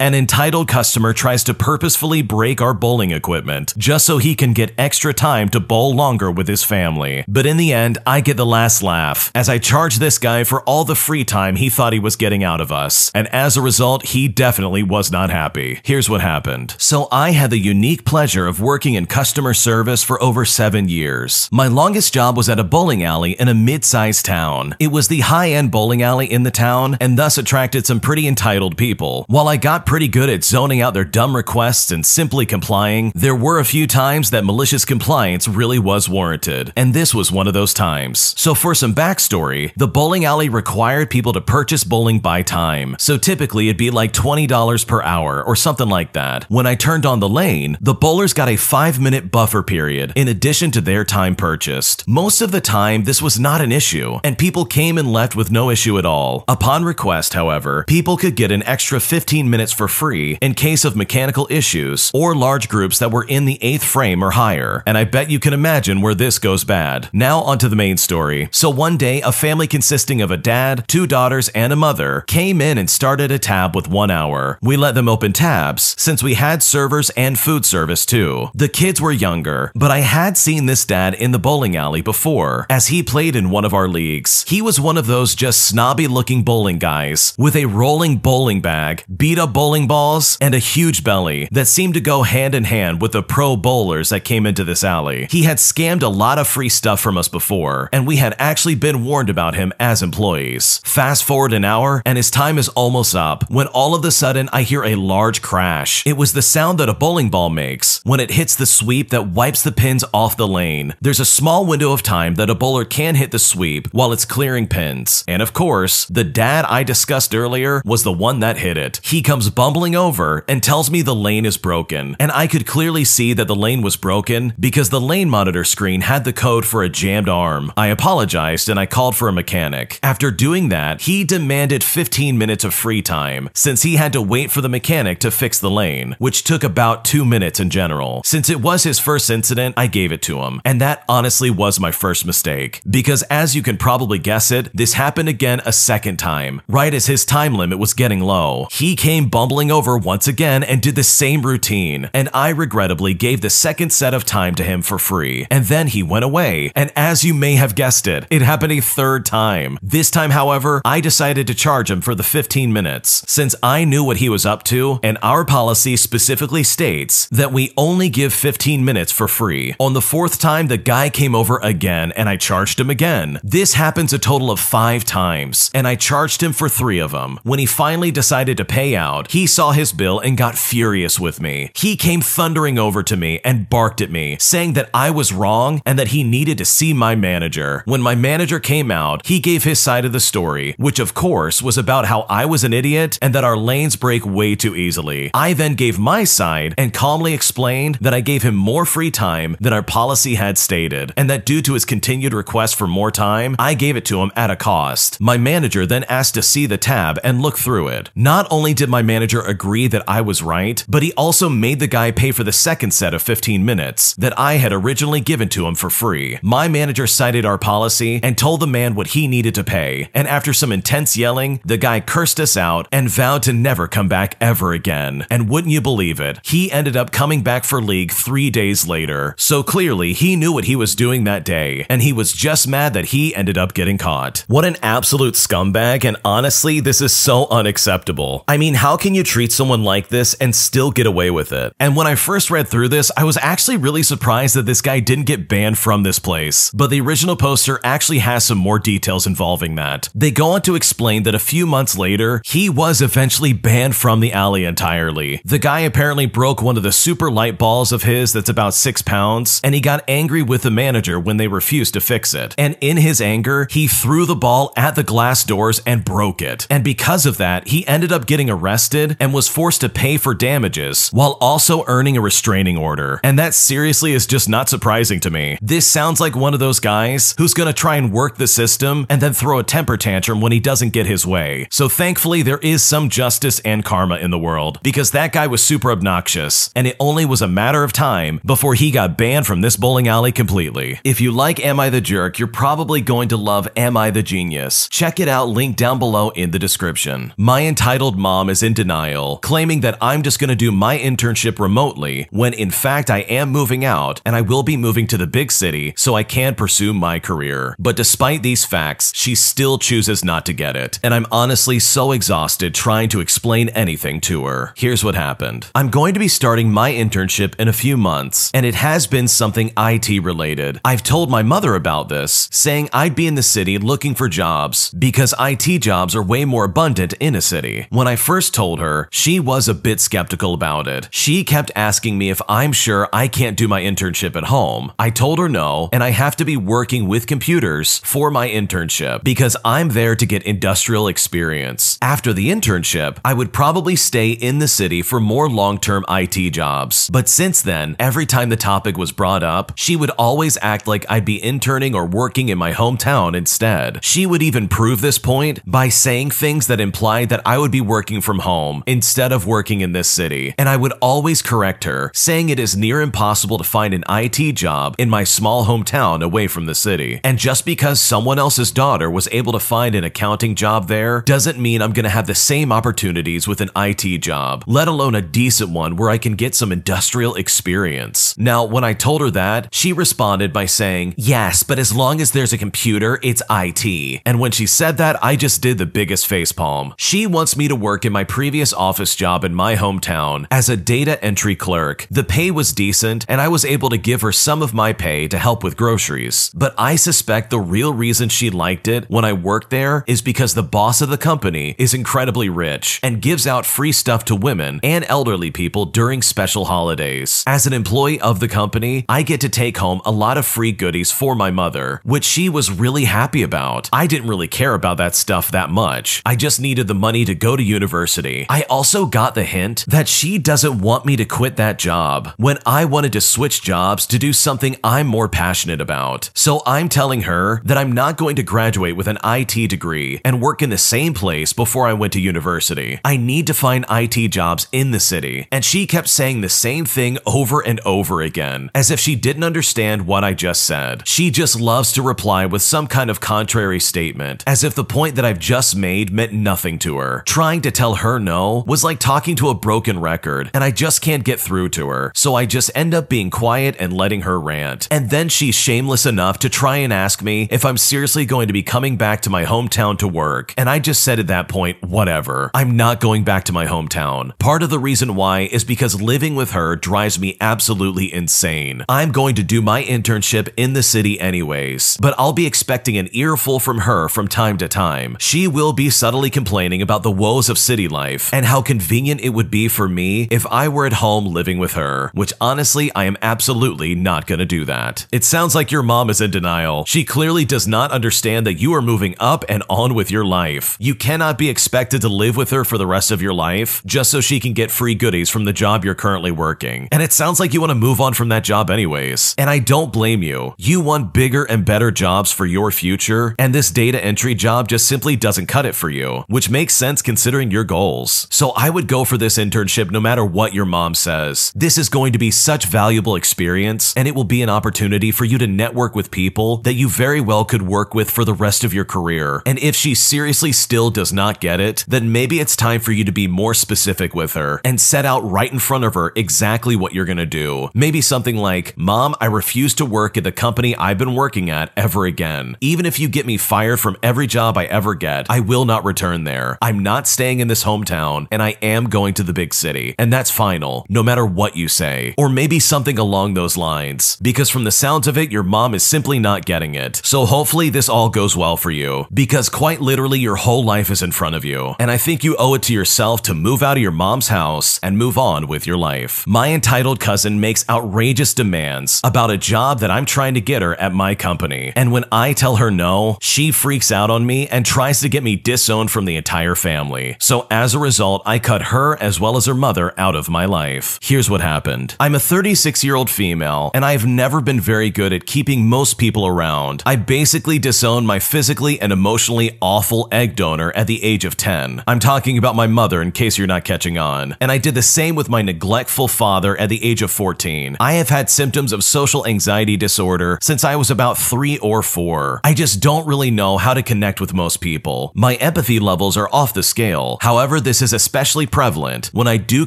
An entitled customer tries to purposefully break our bowling equipment just so he can get extra time to bowl longer with his family. But in the end, I get the last laugh as I charge this guy for all the free time he thought he was getting out of us. And as a result, he definitely was not happy. Here's what happened. So I had the unique pleasure of working in customer service for over seven years. My longest job was at a bowling alley in a mid-sized town. It was the high-end bowling alley in the town and thus attracted some pretty entitled people. While I got pretty good at zoning out their dumb requests and simply complying, there were a few times that malicious compliance really was warranted, and this was one of those times. So for some backstory, the bowling alley required people to purchase bowling by time, so typically it'd be like $20 per hour or something like that. When I turned on the lane, the bowlers got a 5 minute buffer period in addition to their time purchased. Most of the time, this was not an issue, and people came and left with no issue at all. Upon request, however, people could get an extra 15 minutes for free in case of mechanical issues or large groups that were in the 8th frame or higher, and I bet you can imagine where this goes bad. Now onto the main story. So one day, a family consisting of a dad, two daughters, and a mother came in and started a tab with one hour. We let them open tabs since we had servers and food service too. The kids were younger, but I had seen this dad in the bowling alley before as he played in one of our leagues. He was one of those just snobby looking bowling guys with a rolling bowling bag, beat up bowling balls, and a huge belly that seemed to go hand in hand with the pro bowlers that came into this alley. He had scammed a lot of free stuff from us before, and we had actually been warned about him as employees. Fast forward an hour, and his time is almost up when all of a sudden I hear a large crash. It was the sound that a bowling ball makes when it hits the sweep that wipes the pins off the lane. There's a small window of time that a bowler can hit the sweep while it's clearing pins. And of course, the dad I discussed earlier was the one that hit it. He comes bumbling over and tells me the lane is broken. And I could clearly see that the lane was broken because the lane monitor screen had the code for a jammed arm. I apologized and I called for a mechanic. After doing that, he demanded 15 minutes of free time since he had to wait for the mechanic to fix the lane, which took about two minutes in general. Since it was his first incident, I gave it to him. And that honestly was my first mistake. Because as you can probably guess it, this happened again a second time, right as his time limit was getting low. He came bumbling over once again and did the same routine, and I regrettably gave the second set of time to him for free. And then he went away. And as you may have guessed it, it happened a third time. This time, however, I decided to charge him for the 15 minutes, since I knew what he was up to, and our policy specifically states that we only give 15 minutes for free. On the fourth time, the guy came over again, and I charged him again. This happens a total of five times, and I charged him for three of them. When he finally decided to pay out, he saw his bill and got furious with me. He came thundering over to me and barked at me, saying that I was wrong and that he needed to see my manager. When my manager came out, he gave his side of the story, which of course was about how I was an idiot and that our lanes break way too easily. I then gave my side and calmly explained that I gave him more free time than our policy had stated, and that due to his continued request for more time, I gave it to him at a cost. My manager then asked to see the tab and look through it. Not only did my manager agree that I was right, but he also made the guy pay for the second set of 15 minutes that I had originally given to him for free. My manager cited our policy and told the man what he needed to pay, and after some intense yelling, the guy cursed us out and vowed to never come back ever again. And wouldn't you believe it, he ended up coming back for league three days later. So clearly, he knew what he was doing that day, and he was just mad that he ended up getting caught. What an absolute scumbag, and honestly, this is so unacceptable. I mean, how can you treat someone like this and still get away with it? And when I first read through this, I was actually really surprised that this guy didn't get banned from this place. But the original poster actually has some more details involving that. They go on to explain that a few months later, he was eventually banned from the alley entirely. The guy apparently broke one of the super light balls of his that's about six pounds, and he got angry with the manager when they refused to fix it. And in his anger, he threw the ball at the glass doors and broke it. And because of that, he ended up getting arrested and was forced to pay for damages while also earning a restraining order. And that seriously is just not surprising to me. This sounds like one of those guys who's gonna try and work the system and then throw a temper tantrum when he doesn't get his way. So thankfully, there is some justice and karma in the world because that guy was super obnoxious and it only was a matter of time before he got banned from this bowling alley completely. If you like Am I the Jerk, you're probably going to love Am I the Genius. Check it out, link down below in the description. My entitled mom is into denial, claiming that I'm just going to do my internship remotely when in fact I am moving out and I will be moving to the big city so I can pursue my career. But despite these facts, she still chooses not to get it. And I'm honestly so exhausted trying to explain anything to her. Here's what happened. I'm going to be starting my internship in a few months, and it has been something IT related. I've told my mother about this, saying I'd be in the city looking for jobs because IT jobs are way more abundant in a city. When I first told her, she was a bit skeptical about it. She kept asking me if I'm sure I can't do my internship at home. I told her no, and I have to be working with computers for my internship because I'm there to get industrial experience. After the internship, I would probably stay in the city for more long-term IT jobs. But since then, every time the topic was brought up, she would always act like I'd be interning or working in my hometown instead. She would even prove this point by saying things that implied that I would be working from home instead of working in this city. And I would always correct her, saying it is near impossible to find an IT job in my small hometown away from the city. And just because someone else's daughter was able to find an accounting job there doesn't mean I'm going to have the same opportunities with an IT job, let alone a decent one where I can get some industrial experience. Now, when I told her that, she responded by saying, Yes, but as long as there's a computer, it's IT. And when she said that, I just did the biggest facepalm. She wants me to work in my previous office job in my hometown as a data entry clerk. The pay was decent, and I was able to give her some of my pay to help with groceries. But I suspect the real reason she liked it when I worked there is because the boss of the company is incredibly rich and gives out free stuff to women and elderly people during special holidays. As an employee of the company, I get to take home a lot of free goodies for my mother, which she was really happy about. I didn't really care about that stuff that much. I just needed the money to go to university. I also got the hint that she doesn't want me to quit that job when I wanted to switch jobs to do something I'm more passionate about. So I'm telling her that I'm not going to graduate with an IT degree and work in the same place before I went to university. I need to find IT jobs in the city. And she kept saying the same thing over and over again, as if she didn't understand what I just said. She just loves to reply with some kind of contrary statement, as if the point that I've just made meant nothing to her. Trying to tell her no was like talking to a broken record, and I just can't get through to her, so I just end up being quiet and letting her rant. And then she's shameless enough to try and ask me if I'm seriously going to be coming back to my hometown to work, and I just said at that point, whatever. I'm not going back to my hometown. Part of the reason why is because living with her drives me absolutely insane. I'm going to do my internship in the city anyways, but I'll be expecting an earful from her from time to time. She will be subtly complaining about the woes of city life and how convenient it would be for me if I were at home living with her, which honestly, I am absolutely not gonna do that. It sounds like your mom is in denial. She clearly does not understand that you are moving up and on with your life. You cannot be expected to live with her for the rest of your life just so she can get free goodies from the job you're currently working. And it sounds like you want to move on from that job anyways. And I don't blame you. You want bigger and better jobs for your future, and this data entry job just simply doesn't cut it for you, which makes sense considering your goals. So I would go for this internship no matter what your mom says. This is going to be such valuable experience, and it will be an opportunity for you to network with people that you very well could work with for the rest of your career. And if she seriously still does not get it, then maybe it's time for you to be more specific with her and set out right in front of her exactly what you're gonna do. Maybe something like, Mom, I refuse to work at the company I've been working at ever again. Even if you get me fired from every job I ever get, I will not return there. I'm not staying in this hometown, and I am going to the big city. And that's final, no matter what you say. Or maybe something along those lines. Because from the sounds of it, your mom is simply not getting it. So hopefully this all goes well for you. Because quite literally, your whole life is in front of you. And I think you owe it to yourself to move out of your mom's house and move on with your life. My entitled cousin makes outrageous demands about a job that I'm trying to get her at my company. And when I tell her no, she freaks out on me and tries to get me disowned from the entire family. So as a result, I cut her as well as her mother out of my life. Here's what happened. I'm a 36 year old female, and I've never been very good at keeping most people around. I basically disowned my physically and emotionally awful egg donor at the age of 10. I'm talking about my mother in case you're not catching on. And I did the same with my neglectful father at the age of 14. I have had symptoms of social anxiety disorder since I was about three or four. I just don't really know how to connect with most people. My empathy levels are off the scale. However, this this is especially prevalent when I do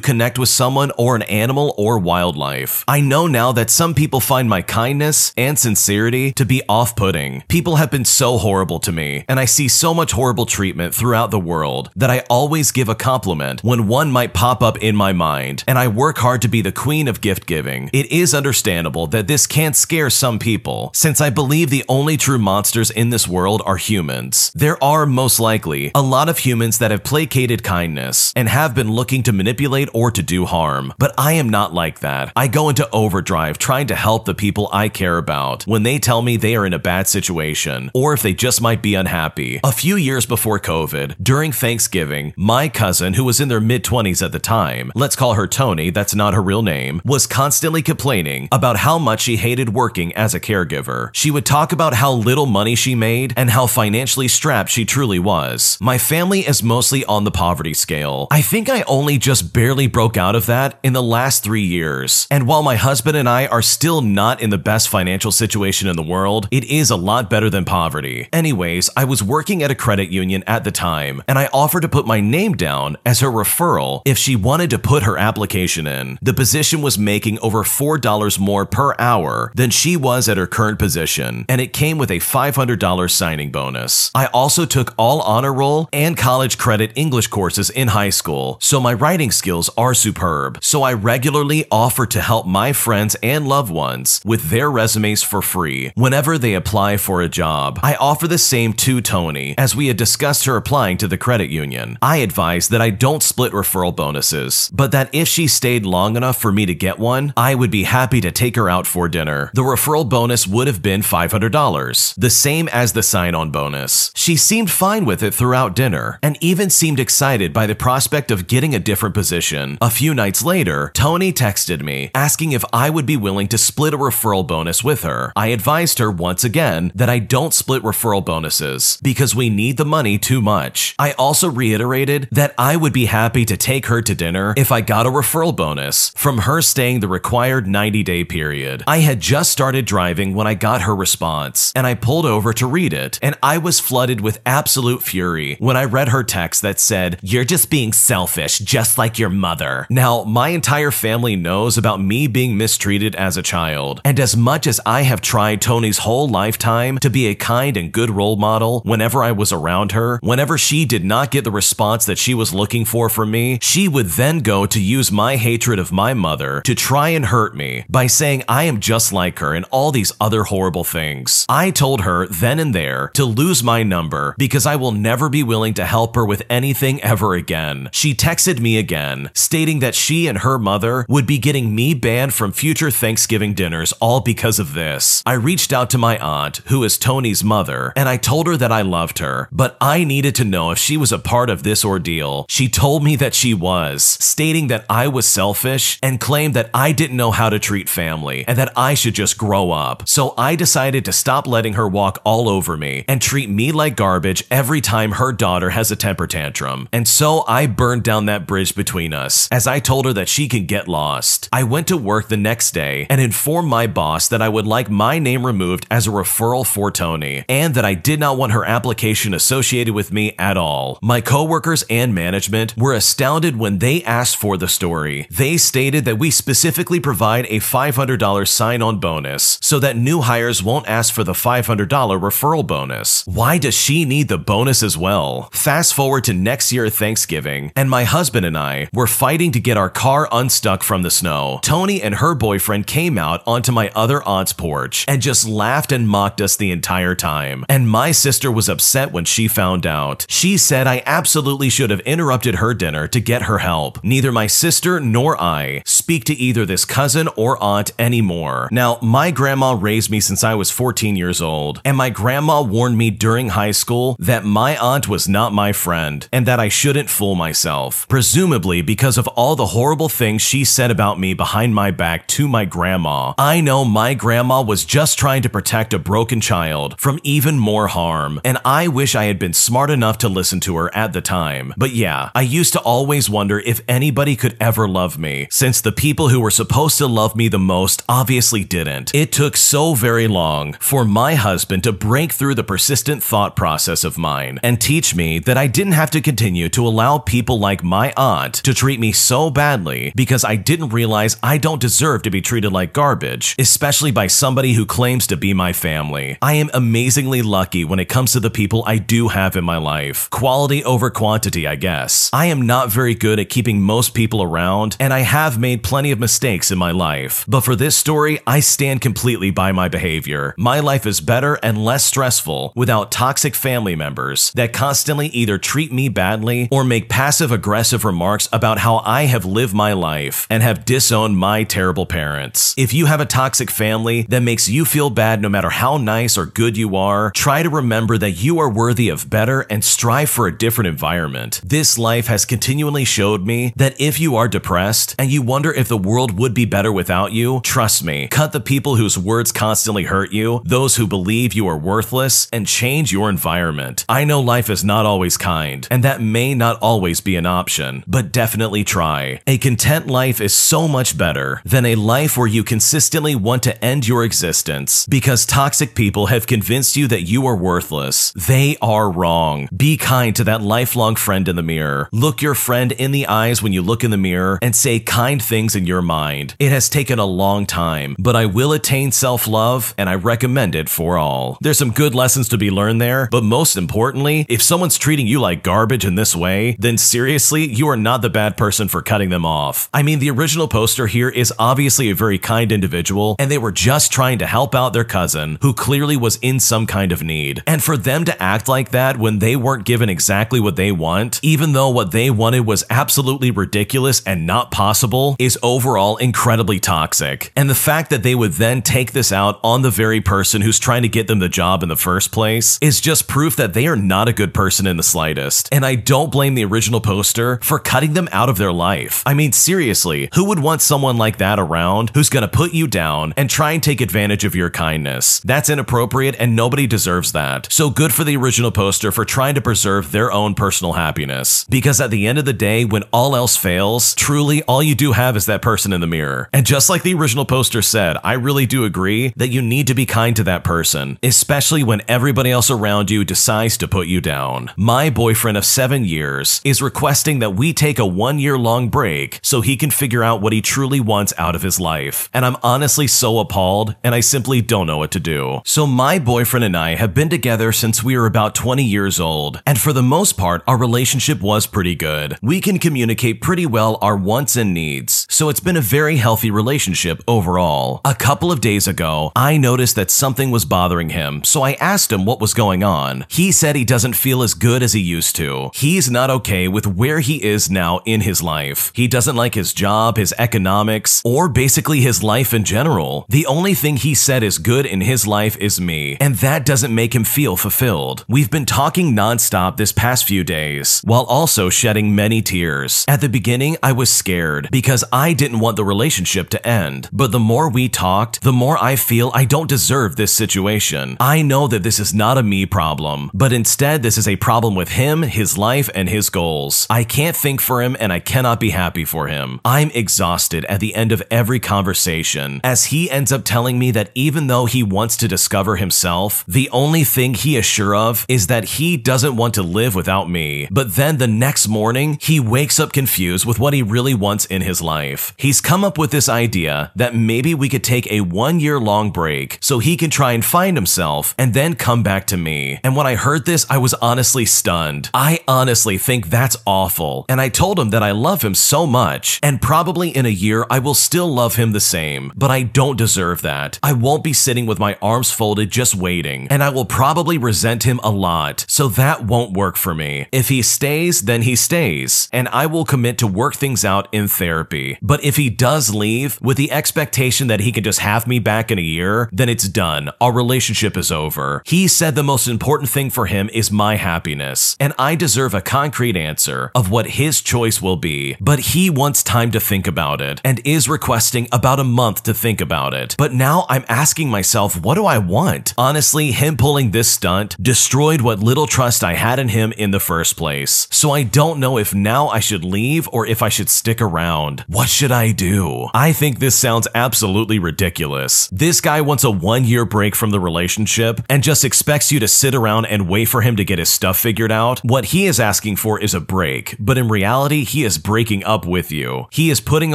connect with someone or an animal or wildlife. I know now that some people find my kindness and sincerity to be off putting. People have been so horrible to me, and I see so much horrible treatment throughout the world that I always give a compliment when one might pop up in my mind, and I work hard to be the queen of gift giving. It is understandable that this can't scare some people, since I believe the only true monsters in this world are humans. There are, most likely, a lot of humans that have placated kindness and have been looking to manipulate or to do harm, but I am not like that. I go into overdrive trying to help the people I care about when they tell me they are in a bad situation or if they just might be unhappy. A few years before COVID, during Thanksgiving, my cousin, who was in their mid 20s at the time, let's call her Tony, that's not her real name, was constantly complaining about how much she hated working as a caregiver. She would talk about how little money she made and how financially strapped she truly was. My family is mostly on the poverty scale. I think I only just barely broke out of that in the last three years. And while my husband and I are still not in the best financial situation in the world, it is a lot better than poverty. Anyways, I was working at a credit union at the time, and I offered to put my name down as her referral if she wanted to put her application in. The position was making over $4 more per hour than she was at her current position, and it came with a $500 signing bonus. I also took all honor roll and college credit English courses in high school, so my writing skills are superb. So I regularly offer to help my friends and loved ones with their resumes for free whenever they apply for a job. I offer the same to Tony, as we had discussed her applying to the credit union. I advise that I don't split referral bonuses, but that if she stayed long enough for me to get one, I would be happy to take her out for dinner. The referral bonus would have been $500, the same as the sign on bonus. She seemed fine with it throughout dinner, and even seemed excited by the prospect of getting a different position. A few nights later, Tony texted me asking if I would be willing to split a referral bonus with her. I advised her once again that I don't split referral bonuses because we need the money too much. I also reiterated that I would be happy to take her to dinner if I got a referral bonus from her staying the required 90 day period. I had just started driving when I got her response, and I pulled over to read it, and I was flooded with absolute fury when I read her text that said, You're just being selfish, just like your mother. Now, my entire family knows about me being mistreated as a child, and as much as I have tried Tony's whole lifetime to be a kind and good role model whenever I was around her, whenever she did not get the response that she was looking for from me, she would then go to use my hatred of my mother to try and hurt me by saying I am just like her and all these other horrible things. I told her then and there to lose my number because I will never be willing to help her with anything ever again. She texted me again, stating that she and her mother would be getting me banned from future Thanksgiving dinners all because of this. I reached out to my aunt, who is Tony's mother, and I told her that I loved her, but I needed to know if she was a part of this ordeal. She told me that she was, stating that I was selfish and claimed that I didn't know how to treat family and that I should just grow up. So I decided to stop letting her walk all over me and treat me like garbage every time her daughter has a temper tantrum. And so I burned down that bridge between us as I told her that she can get lost. I went to work the next day and informed my boss that I would like my name removed as a referral for Tony and that I did not want her application associated with me at all. My coworkers and management were astounded when they asked for the story. They stated that we specifically provide a $500 sign on bonus so that new hires won't ask for the $500 referral bonus. Why does she need the bonus as well? Fast forward to next year Thanksgiving, and my husband and I were fighting to get our car unstuck from the snow. Tony and her boyfriend came out onto my other aunt's porch and just laughed and mocked us the entire time. And my sister was upset when she found out. She said I absolutely should have interrupted her dinner to get her help. Neither my sister nor I speak to either this cousin or aunt anymore. Now, my grandma raised me since I was 14 years old, and my grandma warned me during high school that my aunt was not my friend and that I shouldn't fool myself. Presumably because of all the horrible things she said about me behind my back to my grandma. I know my grandma was just trying to protect a broken child from even more harm, and I wish I had been smart enough to listen to her at the time. But yeah, I used to always wonder if anybody could ever love me, since the people who were supposed to love me the most obviously didn't. It took so very long for my husband to break through the persistent thought process of mine and teach me that I didn't have to continue to allow allow people like my aunt to treat me so badly because I didn't realize I don't deserve to be treated like garbage, especially by somebody who claims to be my family. I am amazingly lucky when it comes to the people I do have in my life. Quality over quantity, I guess. I am not very good at keeping most people around, and I have made plenty of mistakes in my life. But for this story, I stand completely by my behavior. My life is better and less stressful without toxic family members that constantly either treat me badly or make passive aggressive remarks about how I have lived my life and have disowned my terrible parents. If you have a toxic family that makes you feel bad no matter how nice or good you are, try to remember that you are worthy of better and strive for a different environment. This life has continually showed me that if you are depressed and you wonder if the world would be better without you, trust me, cut the people whose words constantly hurt you, those who believe you are worthless, and change your environment. I know life is not always kind, and that may not always be an option, but definitely try. A content life is so much better than a life where you consistently want to end your existence because toxic people have convinced you that you are worthless. They are wrong. Be kind to that lifelong friend in the mirror. Look your friend in the eyes when you look in the mirror and say kind things in your mind. It has taken a long time, but I will attain self love and I recommend it for all. There's some good lessons to be learned there, but most importantly, if someone's treating you like garbage in this way, then seriously, you are not the bad person for cutting them off. I mean, the original poster here is obviously a very kind individual, and they were just trying to help out their cousin, who clearly was in some kind of need. And for them to act like that when they weren't given exactly what they want, even though what they wanted was absolutely ridiculous and not possible, is overall incredibly toxic. And the fact that they would then take this out on the very person who's trying to get them the job in the first place is just proof that they are not a good person in the slightest. And I don't blame the original poster for cutting them out of their life. I mean, seriously, who would want someone like that around who's gonna put you down and try and take advantage of your kindness? That's inappropriate and nobody deserves that. So good for the original poster for trying to preserve their own personal happiness. Because at the end of the day, when all else fails, truly all you do have is that person in the mirror. And just like the original poster said, I really do agree that you need to be kind to that person, especially when everybody else around you decides to put you down. My boyfriend of seven years is requesting that we take a one year long break so he can figure out what he truly wants out of his life. And I'm honestly so appalled and I simply don't know what to do. So my boyfriend and I have been together since we were about 20 years old. And for the most part, our relationship was pretty good. We can communicate pretty well our wants and needs. So it's been a very healthy relationship overall. A couple of days ago, I noticed that something was bothering him. So I asked him what was going on. He said he doesn't feel as good as he used to. He's not okay with where he is now in his life. He doesn't like his job, his economics, or basically his life in general. The only thing he said is good in his life is me, and that doesn't make him feel fulfilled. We've been talking nonstop this past few days, while also shedding many tears. At the beginning, I was scared because I didn't want the relationship to end. But the more we talked, the more I feel I don't deserve this situation. I know that this is not a me problem, but instead this is a problem with him, his life, and his goals. I can't think for him and I cannot be happy for him. I'm exhausted at the end of every conversation as he ends up telling me that even though he wants to discover himself, the only thing he is sure of is that he doesn't want to live without me. But then the next morning, he wakes up confused with what he really wants in his life. He's come up with this idea that maybe we could take a one year long break so he can try and find himself and then come back to me. And when I heard this, I was honestly stunned. I honestly think that's awful. And I told him that I love him so much, and probably in a year I will still love him the same, but I don't deserve that. I won't be sitting with my arms folded just waiting, and I will probably resent him a lot, so that won't work for me. If he stays, then he stays, and I will commit to work things out in therapy. But if he does leave with the expectation that he can just have me back in a year, then it's done. Our relationship is over. He said the most important thing for him is my happiness, and I deserve a concrete answer of what his choice will be. But he wants time to think about it and is requesting about a month to think about it. But now I'm asking myself, what do I want? Honestly, him pulling this stunt destroyed what little trust I had in him in the first place. So I don't know if now I should leave or if I should stick around. What What should I do? I think this sounds absolutely ridiculous. This guy wants a one year break from the relationship and just expects you to sit around and wait for him to get his stuff figured out. What he is asking for is a break, but in reality, he is breaking up with you. He is putting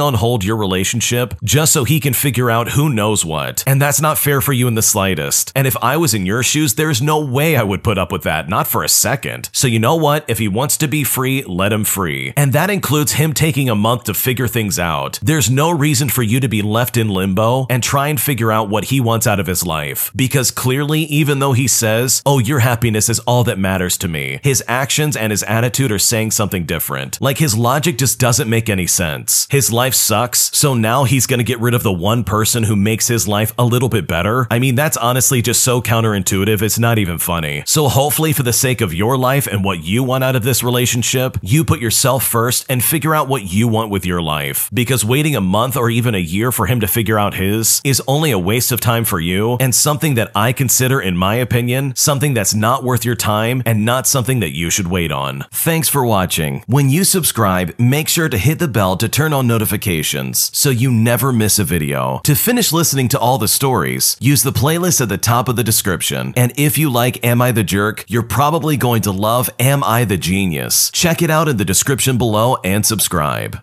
on hold your relationship just so he can figure out who knows what. And that's not fair for you in the slightest. And if I was in your shoes, there's no way I would put up with that, not for a second. So you know what? If he wants to be free, let him free. And that includes him taking a month to figure things out. There's no reason for you to be left in limbo and try and figure out what he wants out of his life. Because clearly, even though he says, oh, your happiness is all that matters to me, his actions and his attitude are saying something different. Like his logic just doesn't make any sense. His life sucks, so now he's gonna get rid of the one person who makes his life a little bit better. I mean, that's honestly just so counterintuitive, it's not even funny. So hopefully, for the sake of your life and what you want out of this relationship, you put yourself first and figure out what you want with your life. Because waiting a month or even a year for him to figure out his is only a waste of time for you and something that I consider, in my opinion, something that's not worth your time and not something that you should wait on. Thanks for watching. When you subscribe, make sure to hit the bell to turn on notifications so you never miss a video. To finish listening to all the stories, use the playlist at the top of the description. And if you like Am I the Jerk, you're probably going to love Am I the Genius. Check it out in the description below and subscribe.